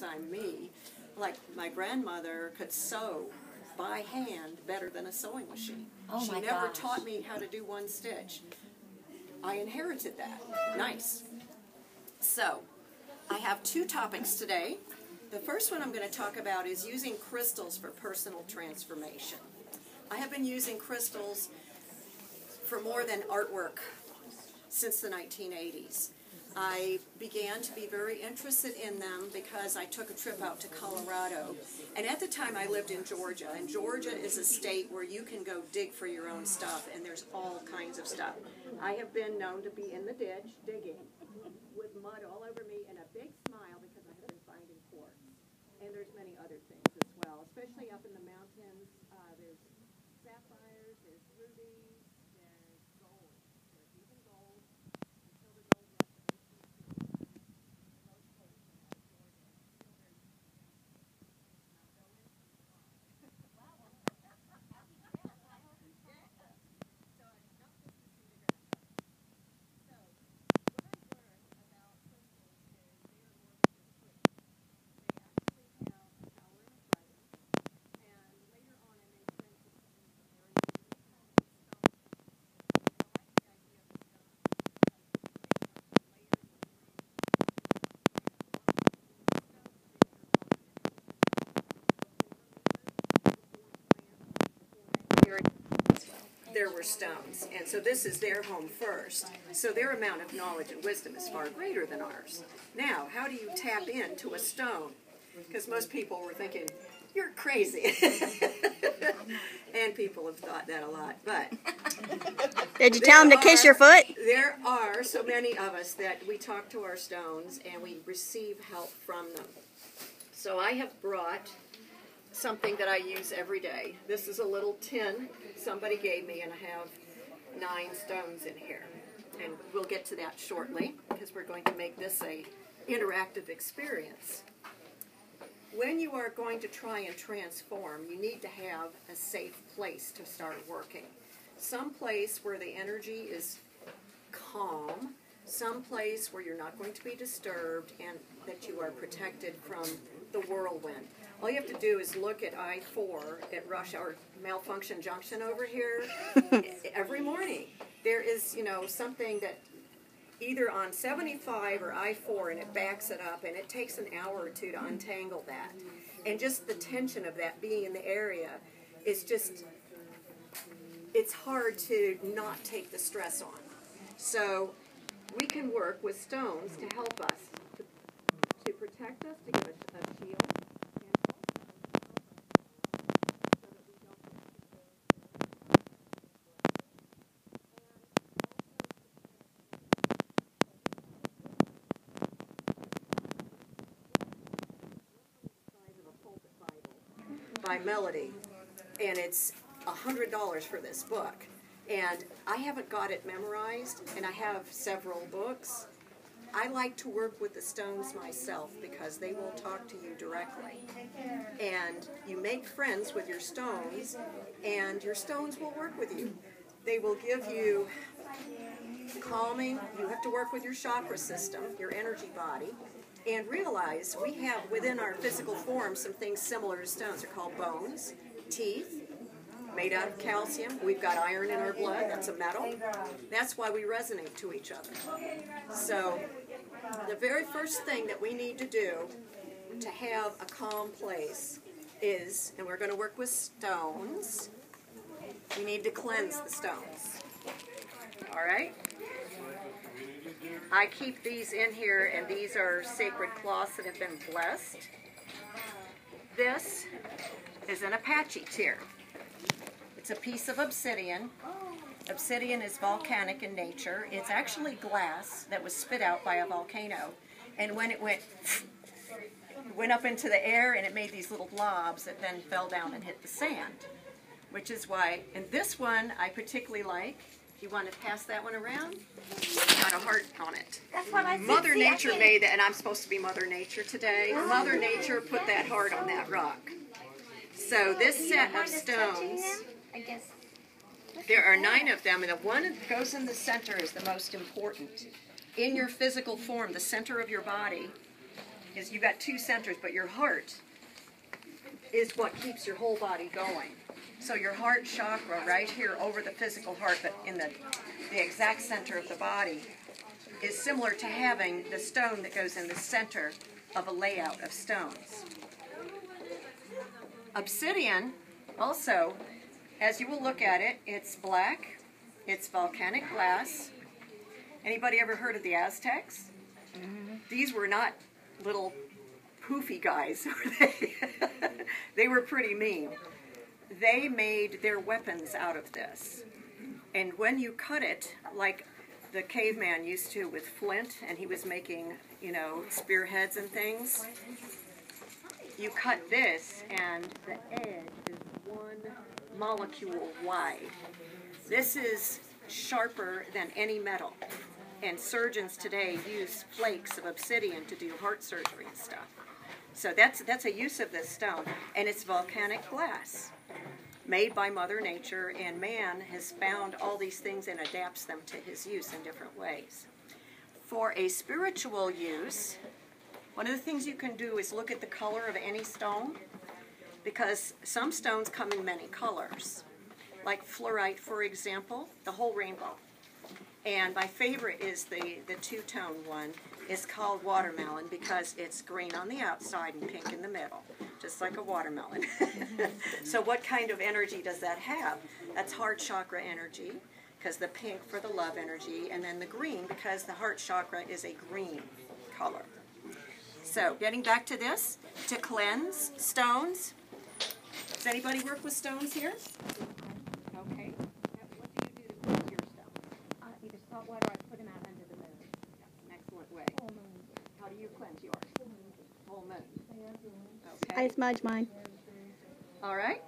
because I'm me. Like my grandmother could sew by hand better than a sewing machine. Oh she never gosh. taught me how to do one stitch. I inherited that. Nice. So, I have two topics today. The first one I'm going to talk about is using crystals for personal transformation. I have been using crystals for more than artwork since the 1980s. I began to be very interested in them because I took a trip out to Colorado. And at the time I lived in Georgia, and Georgia is a state where you can go dig for your own stuff, and there's all kinds of stuff. I have been known to be in the ditch digging with mud all over me and a big smile because I have been finding quartz. And there's many other things as well, especially up in the mountains. Uh, there's sapphires, there's rubies, there's gold. There's even gold until the gold rush of 1860. Most places in Georgia, still very Now go into the farm. So I don't think you see the grass. So, what I've learned about crystals is they are more than just pretty. They actually have a power and a presence. And later on, I made friends with some of the areas that call them stones. And I like the idea of the stones because they have some layers of there were stones, and so this is their home first. So their amount of knowledge and wisdom is far greater than ours. Now, how do you tap into a stone? Because most people were thinking, you're crazy. and people have thought that a lot. But Did you tell them to kiss your foot? there are so many of us that we talk to our stones and we receive help from them. So I have brought something that I use every day. This is a little tin somebody gave me, and I have nine stones in here. And we'll get to that shortly because we're going to make this a interactive experience. When you are going to try and transform, you need to have a safe place to start working. Some place where the energy is calm, some place where you're not going to be disturbed and that you are protected from the whirlwind. All you have to do is look at I 4 at Rush Hour Malfunction Junction over here every morning. There is, you know, something that either on 75 or I 4 and it backs it up and it takes an hour or two to untangle that. And just the tension of that being in the area is just, it's hard to not take the stress on. So we can work with stones to help us, to, to protect us, to give us a shield. and also to help us so that we don't get too size of a pulpit Bible by Melody, and it's a hundred dollars for this book. And I haven't got it memorized, and I have several books. I like to work with the stones myself because they will talk to you directly. And you make friends with your stones, and your stones will work with you. They will give you calming. You have to work with your chakra system, your energy body, and realize we have within our physical form some things similar to stones. They're called bones, teeth, made out of calcium. We've got iron in our blood, that's a metal. That's why we resonate to each other. So, the very first thing that we need to do to have a calm place is, and we're going to work with stones, we need to cleanse the stones. All right? I keep these in here, and these are sacred cloths that have been blessed. This is an Apache tear. It's a piece of obsidian. Obsidian is volcanic in nature. It's actually glass that was spit out by a volcano. And when it went it went up into the air and it made these little blobs that then fell down and hit the sand. Which is why, and this one I particularly like. You want to pass that one around? Got a heart on it. That's what I said. Mother See, Nature made that, and I'm supposed to be Mother Nature today. Mother Nature put that heart on that rock. So this set of mind us touching stones. I guess. there are nine of them, and the one that goes in the center is the most important. In your physical form, the center of your body, is you've got two centers, but your heart is what keeps your whole body going. So your heart chakra right here over the physical heart, but in the the exact center of the body, is similar to having the stone that goes in the center of a layout of stones. Obsidian, also, as you will look at it, it's black, it's volcanic glass. Anybody ever heard of the Aztecs? These were not little poofy guys, were they? they were pretty mean. They made their weapons out of this. And when you cut it, like the caveman used to with flint, and he was making, you know, spearheads and things, you cut this, and the edge is one molecule wide. This is sharper than any metal. And surgeons today use flakes of obsidian to do heart surgery and stuff. So that's that's a use of this stone, and it's volcanic glass, made by Mother Nature, and man has found all these things and adapts them to his use in different ways. For a spiritual use, one of the things you can do is look at the color of any stone, because some stones come in many colors, like fluorite, for example, the whole rainbow. And my favorite is the, the two-tone one. It's called watermelon because it's green on the outside and pink in the middle, just like a watermelon. so what kind of energy does that have? That's heart chakra energy, because the pink for the love energy, and then the green because the heart chakra is a green color. So getting back to this, to cleanse stones. Does anybody work with stones here? Okay. What do you do to cleanse your stones? Uh, either salt water or I put them out under the moon. An excellent way. How do you cleanse yours? Full moon. I smudge mine. All right.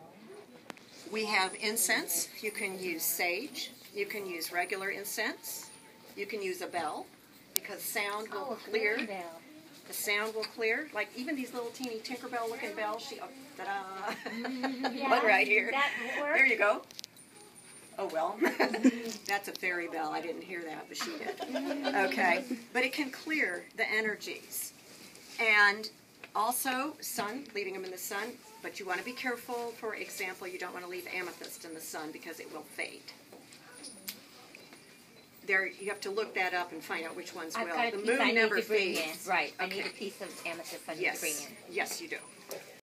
We have incense. You can use sage. You can use regular incense. You can use a bell because sound will oh, clear. The sound will clear. Like even these little teeny Tinkerbell looking bells. She, oh, ta-da. One right here. That work? There you go. Oh well, that's a fairy bell. I didn't hear that, but she did. Okay, but it can clear the energies, and also sun, leaving them in the sun. But you want to be careful. For example, you don't want to leave amethyst in the sun because it will fade. There, you have to look that up and find out which ones I've will. got a the piece moon I need never to bring fades. in. Right, I need Okay. a piece of amethyst I need Yes, to bring in. yes, you do.